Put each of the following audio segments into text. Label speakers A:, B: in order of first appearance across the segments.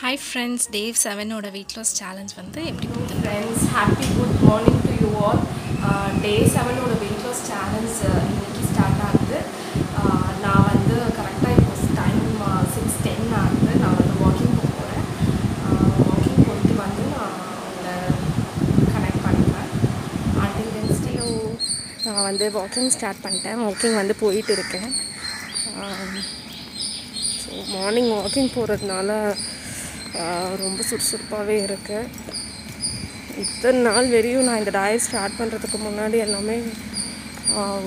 A: Hi friends day செவனோட weight loss challenge வந்து எப்படி போகுது?
B: Friends happy good morning to you all day செவனோட weight loss challenge இன்னைக்கு start ஆகுது. நான் வந்து கரெக்டாக இப்போ டைம் சிக்ஸ் டென் ஆகுது. நான் வந்து வாக்கிங் போக போகிறேன் வாக்கிங் போயிட்டு வந்து நான் உங்களை கனெக்ட் பண்ணிப்பேன் அண்டில் தென் ஸ்டே நான் வந்து வாக்கிங் ஸ்டார்ட் பண்ணிட்டேன். வாக்கிங் வந்து போயிட்டு இருக்கேன். ஸோ மார்னிங் வாக்கிங் போகிறதுனால ரொம்ப சுறுசுறுப்பாகவே இருக்கேன் இத்தனை நாள் வரையும் நான் இந்த டயட் ஸ்டார்ட் பண்ணுறதுக்கு முன்னாடி எல்லாமே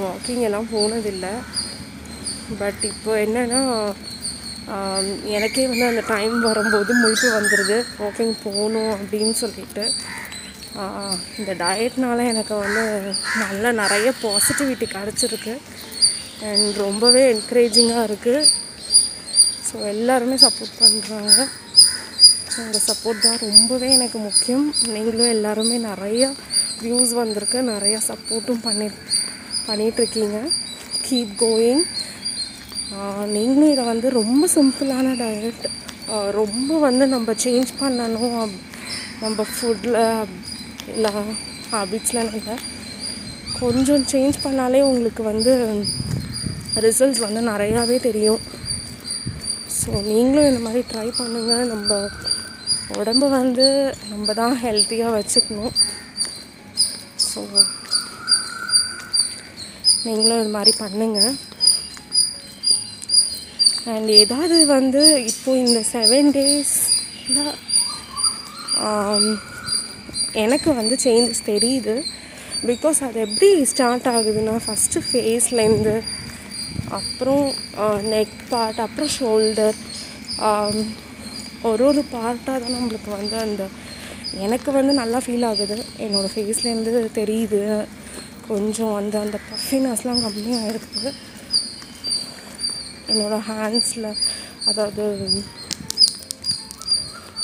B: வாக்கிங் எல்லாம் போனதில்லை. பட் இப்போ என்னென்னா எனக்கே வந்து அந்த டைம் வரும்போது முழுக்க வந்துடுது வாக்கிங் போகணும் அப்படின்னு சொல்லிட்டு. இந்த டயட்னால எனக்கு வந்து நல்ல நிறைய பாசிட்டிவிட்டி கிடச்சிருக்கு. அண்ட் ரொம்பவே என்கரேஜிங்காக இருக்குது ஸோ எல்லாருமே சப்போர்ட் பண்ணுறாங்க உங்கள் சப்போர்ட் தான் ரொம்பவே எனக்கு முக்கியம். நீங்களும் எல்லாருமே நிறையா வியூஸ் வந்திருக்கு. நிறையா சப்போர்ட்டும் பண்ணி பண்ணிகிட்ருக்கீங்க கீப் கோயிங் நீங்களும் இதை வந்து ரொம்ப சிம்பிளான டயட் ரொம்ப வந்து நம்ம சேஞ்ச் பண்ணணும். நம்ம ஃபுட்டில் இல்லை ஹாபிட்ஸ்லாம் இல்லை கொஞ்சம் சேஞ்ச் பண்ணாலே உங்களுக்கு வந்து ரிசல்ட்ஸ் வந்து நிறையாவே தெரியும். ஸோ நீங்களும் இந்த மாதிரி ட்ரை பண்ணுங்கள் நம்ம உடம்பு வந்து நம்ம தான் ஹெல்த்தியாக வச்சுக்கணும். ஸோ நீங்களும் இது மாதிரி பண்ணுங்கள் அண்ட் ஏதாவது வந்து இப்போ இந்த செவன் டேஸில் um, எனக்கு வந்து சேஞ்சஸ் தெரியுது. பிகாஸ் அது எப்படி ஸ்டார்ட் ஆகுதுன்னா ஃபஸ்ட்டு ஃபேஸ்லேருந்து அப்புறம் நெக் பார்ட் அப்புறம் ஷோல்டர் ஒரு ஒரு பார்ட்டாக தான் நம்மளுக்கு வந்து அந்த எனக்கு வந்து நல்லா ஃபீல் ஆகுது. என்னோடய ஃபேஸ்லேருந்து தெரியுது. கொஞ்சம் அந்த அந்த பஃபினஸ்லாம் கம்மியாக இருக்குது என்னோடய ஹேண்ட்ஸில் அதாவது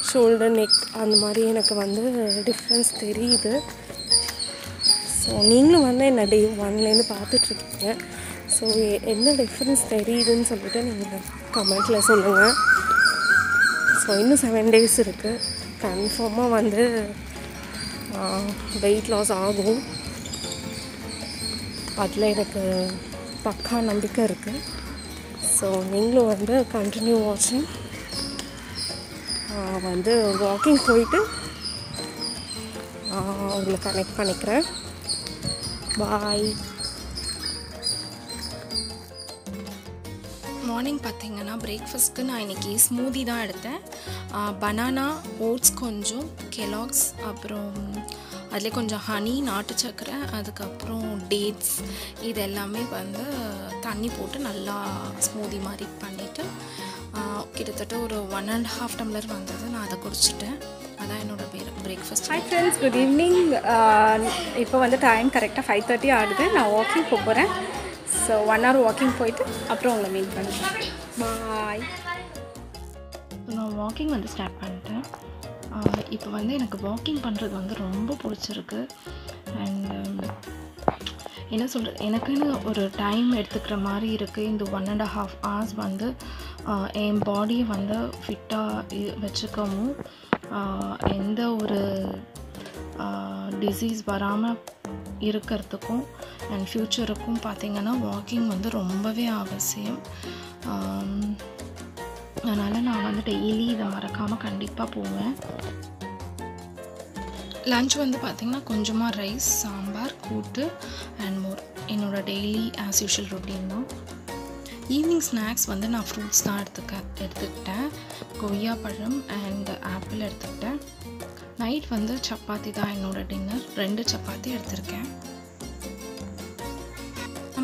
B: ஷோல்டர் நெக் அந்த மாதிரி எனக்கு வந்து டிஃப்ரென்ஸ் தெரியுது. ஸோ நீங்களும் வந்து என்ன டே ஒன்லேருந்து பார்த்துட்ருக்கீங்க ஸோ என்ன டிஃப்ரென்ஸ் தெரியுதுன்னு சொல்லிட்டு நீங்கள் கமெண்ட்டில் சொல்லுங்கள் ஸோ இன்னும் செவன் டேஸ் இருக்குது கன்ஃபார்மாக வந்து வெயிட் லாஸ் ஆகும். அதில் எனக்கு பக்கா நம்பிக்கை இருக்குது ஸோ நீங்களும் வந்து கண்டினியூ வாட்சிங் வந்து வாக்கிங் போயிட்டு உங்களை கனெக்ட் பண்ணிக்கிறேன். பாய்
A: மார்னிங் பார்த்தீங்கன்னா பிரேக்ஃபாஸ்ட்க்கு நான் இன்றைக்கி ஸ்மூதி தான் எடுத்தேன். பனானா ஓட்ஸ் கொஞ்சம் கெலாக்ஸ் அப்புறம் அதில் கொஞ்சம் ஹனி நாட்டு சர்க்கரை அதுக்கப்புறம் டேட்ஸ் இது எல்லாமே வந்து தண்ணி போட்டு நல்லா ஸ்மூதி மாதிரி பண்ணிவிட்டு கிட்டத்தட்ட ஒரு ஒன் அண்ட் ஹாஃப் டம்ளர் வந்தது. நான் அதை குடிச்சிட்டேன். அதான் என்னோடய பேர் breakfast
C: hi friends good evening இப்போ வந்து டைம் கரெக்டாக ஃபைவ் தேர்ட்டி ஆகுது. நான் வாக்கிங் போக போகிறேன் ஸோ ஒன் ஹவர் வாக்கிங் போயிட்டு அப்புறம் உங்களை மீட் பண்ணுறேன் பாய்
A: நான் வாக்கிங் வந்து ஸ்டார்ட் பண்ணிட்டேன். இப்போ வந்து எனக்கு வாக்கிங் பண்ணுறது வந்து ரொம்ப பிடிச்சிருக்கு. அண்ட் um, என்ன சொல்கிறது எனக்குன்னு ஒரு டைம் எடுத்துக்கிற மாதிரி இருக்குது இந்த ஒன் அண்ட் ஹாஃப் ஹவர்ஸ் வந்து என் பாடியை வந்து ஃபிட்டாக வச்சுக்கவும். எந்த ஒரு டிசீஸ் வராமல் இருக்கிறதுக்கும் அண்ட் ஃப்யூச்சருக்கும் பார்த்திங்கன்னா வாக்கிங் வந்து ரொம்பவே அவசியம். அதனால் நான் வந்து டெய்லி இதை மறக்காமல் கண்டிப்பாக போவேன். லஞ்ச் வந்து பார்த்திங்கன்னா கொஞ்சமாக ரைஸ் சாம்பார் கூட்டு அண்ட் மோர் என்னோடய டெய்லி ஆஸ் யூஷுவல் ரொட்டீன் தான். ஈவினிங் ஸ்நாக்ஸ் வந்து நான் ஃப்ரூட்ஸ் தான் எடுத்துக்க எடுத்துக்கிட்டேன். கொய்யா பழம் அண்ட் ஆப்பிள் எடுத்துக்கிட்டேன். நைட் வந்து சப்பாத்தி தான் என்னோட டின்னர் ரெண்டு சப்பாத்தி எடுத்திருக்கேன்.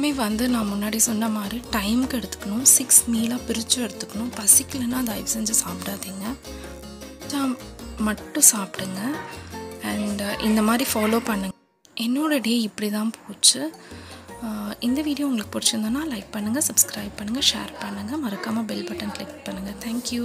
A: எல்லாமே வந்து நான் முன்னாடி சொன்ன மாதிரி டைமுக்கு எடுத்துக்கணும். சிக்ஸ் மீலாக பிரித்து எடுத்துக்கணும். பசிக்கலைன்னா தயவு செஞ்சு சாப்பிடாதீங்க. மட்டும் சாப்பிடுங்க. அண்ட் uh, இந்த மாதிரி ஃபாலோ பண்ணுங்க. என்னோட டே இப்படி தான் போச்சு இந்த வீடியோ உங்களுக்கு பிடிச்சிருந்தனா லைக் பண்ணுங்கள் சப்ஸ்கிரைப் பண்ணுங்கள் ஷேர் பண்ணுங்கள் மறக்காமல் பெல் பட்டன் கிளிக் பண்ணுங்கள் தேங்க்யூ